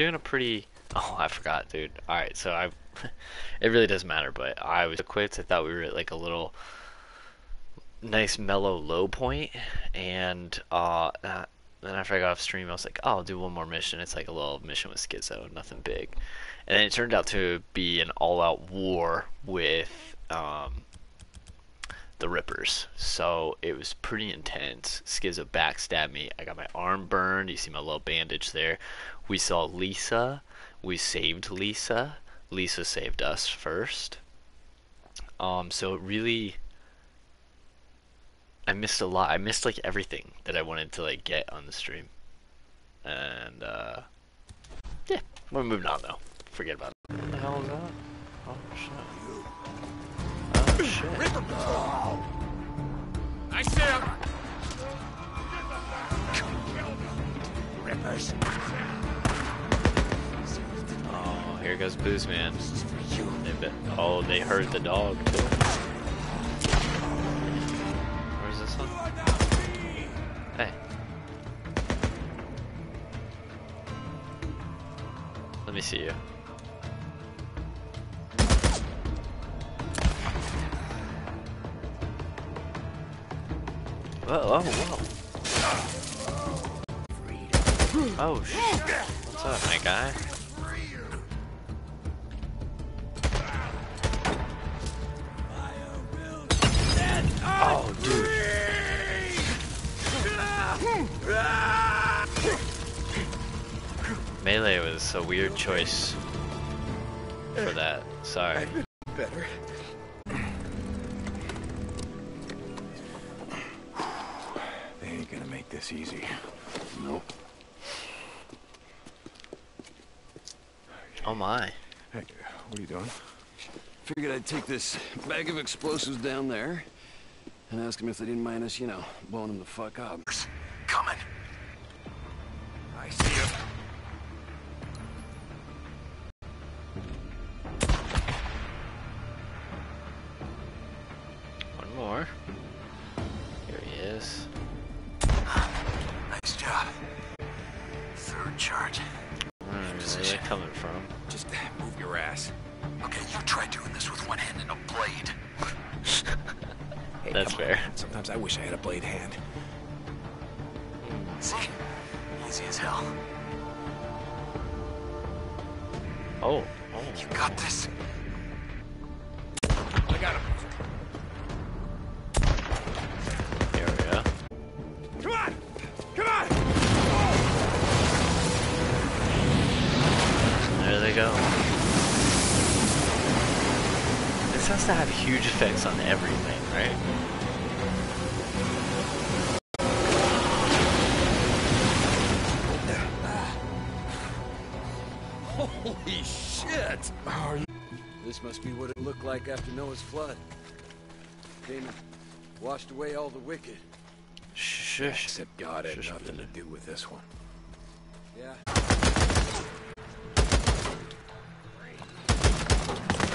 doing a pretty. Oh, I forgot, dude. All right, so I. it really doesn't matter, but I was equipped. I thought we were at like a little nice mellow low point, and uh, uh, then after I got off stream, I was like, oh, I'll do one more mission. It's like a little mission with Skizzo, nothing big. And then it turned out to be an all-out war with um, the Rippers. So it was pretty intense. Skizzo backstabbed me. I got my arm burned. You see my little bandage there. We saw Lisa. We saved Lisa. Lisa saved us first. Um, so it really I missed a lot. I missed like everything that I wanted to like get on the stream. And uh yeah, we're moving on though. Forget about it. What the hell is that? Oh shit. Oh shit. Ripper! I see him! Rippers! Oh, here goes Booze Man. They bet oh, they heard the dog too. Where's this one? Hey. Let me see you. Whoa, whoa, whoa. Oh, shit. What's up, my guy? Oh, dude. Melee was a weird choice for that. Sorry. Better. This easy. Nope. Oh my. Hey, what are you doing? Figured I'd take this bag of explosives down there and ask them if they didn't mind us, you know, blowing them the fuck up. Third charge. Hmm, where are they coming from? Just move your ass. Okay, you try doing this with one hand and a blade. Hey, That's come on. fair. Sometimes I wish I had a blade hand. Hmm. See? Easy as hell. Oh, oh. You got this. I got him. They go. This has to have huge effects on everything, right? Holy shit! This must be what it looked like after Noah's flood. Came and washed away all the wicked. Shush. Except God had Shush, nothing to do with this one. Yeah.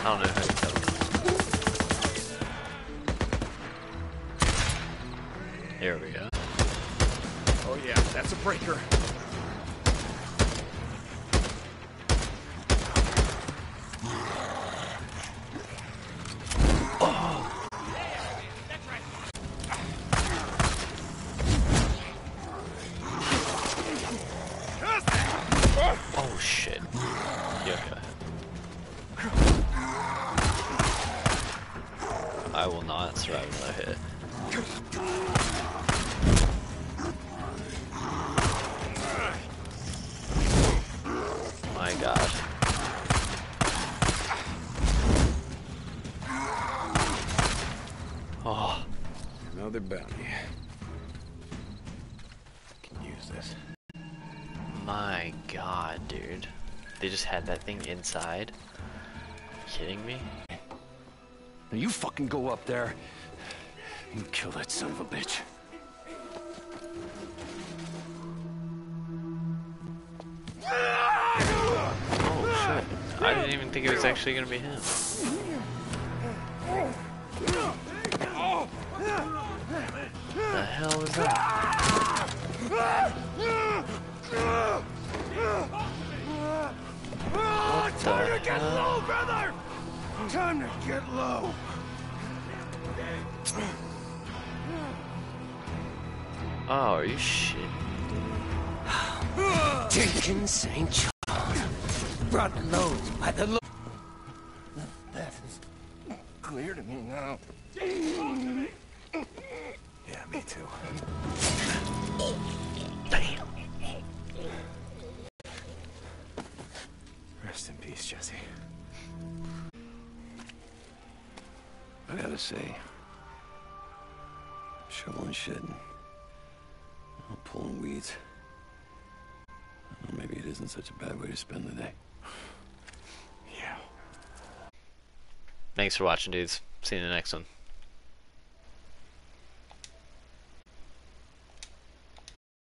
Don't know how to tell. Here we go. Oh yeah, that's a breaker. I will not survive another hit. My god. Oh, Another bounty. Can use this. my god, dude. They just had that thing inside? kidding me? Now you fucking go up there and kill that son of a bitch. Oh shit. I didn't even think it was actually gonna be him. The hell was that? the to get brother! Time to get low. Oh, are you shit? Jenkins St. John brought low by the lo- That is clear to me now. Yeah, me too. I gotta say, shoveling shit and pulling weeds. Well, maybe it isn't such a bad way to spend the day. Yeah. Thanks for watching, dudes. See you in the next one.